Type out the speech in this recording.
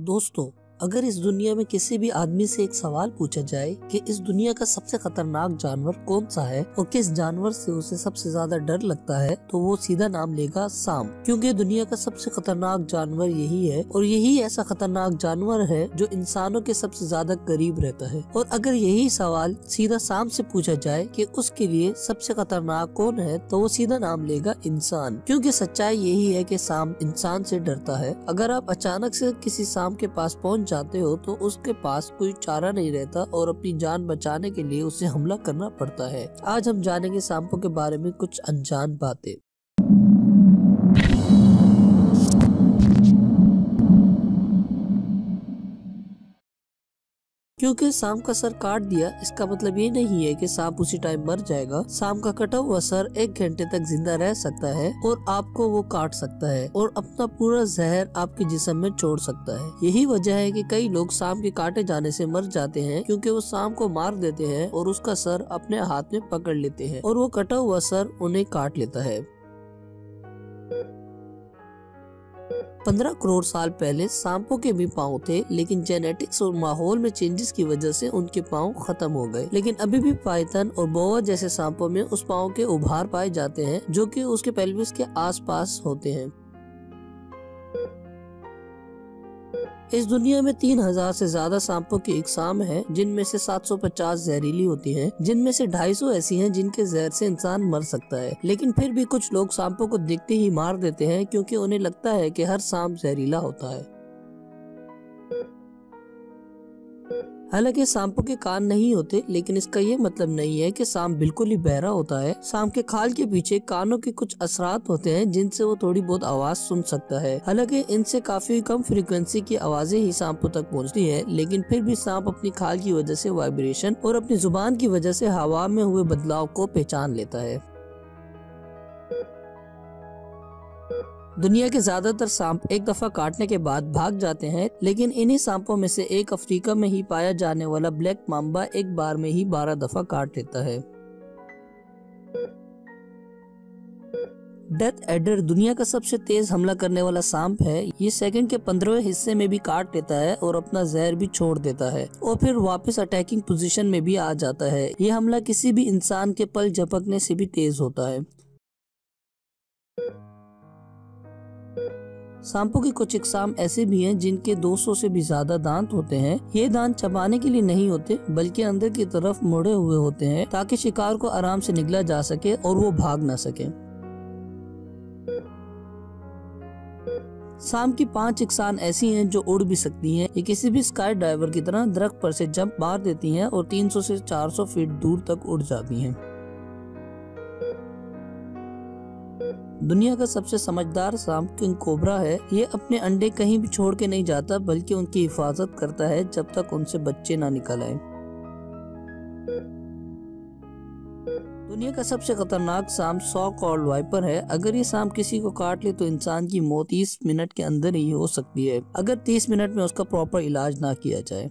दोस्तों अगर इस दुनिया में किसी भी आदमी से एक सवाल पूछा जाए कि इस दुनिया का सबसे खतरनाक जानवर कौन सा है और किस जानवर से उसे सबसे ज़्यादा डर लगता है तो वो सीधा नाम लेगा सांप। क्योंकि दुनिया का सबसे खतरनाक जानवर यही है और यही ऐसा खतरनाक जानवर है जो इंसानों के सबसे ज़्यादा करीब रहता है। और अगर यही सवाल सीधा सांप से पूछा जाए कि उसके लिए सबसे खतरनाक कौन है तो वो सीधा नाम लेगा इंसान। क्योंकि सच्चाई यही है कि सांप इंसान से डरता है। अगर आप अचानक से किसी सांप के पास पहुँच जाते हो तो उसके पास कोई चारा नहीं रहता और अपनी जान बचाने के लिए उसे हमला करना पड़ता है। आज हम जानेंगे सांपों के बारे में कुछ अनजान बातें। क्योंकि सांप का सर काट दिया, इसका मतलब ये नहीं है कि सांप उसी टाइम मर जाएगा। सांप का कटा हुआ सर एक घंटे तक ज़िंदा रह सकता है और आपको वो काट सकता है और अपना पूरा जहर आपके जिसम में छोड़ सकता है। यही वजह है कि कई लोग सांप के काटे जाने से मर जाते हैं क्योंकि वो सांप को मार देते हैं और उसका सर अपने हाथ में पकड़ लेते हैं और वो कटा हुआ सर उन्हें काट लेता है। पंद्रह करोड़ साल पहले सांपों के भी पाँव थे, लेकिन जेनेटिक्स और माहौल में चेंजेस की वजह से उनके पाँव खत्म हो गए। लेकिन अभी भी पाइथन और बोवा जैसे सांपों में उस पाँव के उभार पाए जाते हैं, जो कि उसके पेल्विस के आसपास होते हैं। इस दुनिया में तीन हज़ार से ज़्यादा सांपों की इकसाम है जिनमें से 750 जहरीली होती हैं, जिनमें से 250 ऐसी हैं जिनके जहर से इंसान मर सकता है। लेकिन फिर भी कुछ लोग सांपों को देखते ही मार देते हैं क्योंकि उन्हें लगता है कि हर सांप जहरीला होता है। हालाँकि सांपों के कान नहीं होते, लेकिन इसका ये मतलब नहीं है कि सांप बिल्कुल ही बहरा होता है। सांप के खाल के पीछे कानों के कुछ असरात होते हैं, जिनसे वो थोड़ी बहुत आवाज़ सुन सकता है। हालाँकि इनसे काफ़ी कम फ्रीक्वेंसी की आवाज़ें ही सांपों तक पहुँचती हैं, लेकिन फिर भी सांप अपनी खाल की वजह से वाइब्रेशन और अपनी ज़ुबान की वजह से हवा में हुए बदलाव को पहचान लेता है। दुनिया के ज़्यादातर सांप एक दफ़ा काटने के बाद भाग जाते हैं, लेकिन इन्हीं सांपों में से एक अफ्रीका में ही पाया जाने वाला ब्लैक माम्बा एक बार में ही बारह दफ़ा काट लेता है। डेथ एडर दुनिया का सबसे तेज हमला करने वाला सांप है। ये सेकंड के पंद्रहवें हिस्से में भी काट लेता है और अपना जहर भी छोड़ देता है और फिर वापस अटैकिंग पोजीशन में भी आ जाता है। ये हमला किसी भी इंसान के पल झपकने से भी तेज होता है। सांपों की कुछ इकसाम ऐसे भी हैं जिनके 200 से भी ज़्यादा दांत होते हैं। ये दांत चबाने के लिए नहीं होते, बल्कि अंदर की तरफ़ मुड़े हुए होते हैं, ताकि शिकार को आराम से निगला जा सके और वो भाग ना सके। शाम की पाँच इकसान ऐसी हैं जो उड़ भी सकती हैं। ये किसी भी स्काई ड्राइवर की तरह दरख्त पर से जंप मार देती हैं और 300 से 400 फीट दूर तक उड़ जाती हैं। दुनिया का सबसे समझदार सांप किंग कोबरा है। ये अपने अंडे कहीं भी छोड़ के नहीं जाता, बल्कि उनकी हिफाजत करता है जब तक उनसे बच्चे ना निकल आए। दुनिया का सबसे खतरनाक सांप सौ कॉल वाइपर है। अगर ये सांप किसी को काट ले तो इंसान की मौत तीस मिनट के अंदर ही हो सकती है, अगर तीस मिनट में उसका प्रॉपर इलाज ना किया जाए।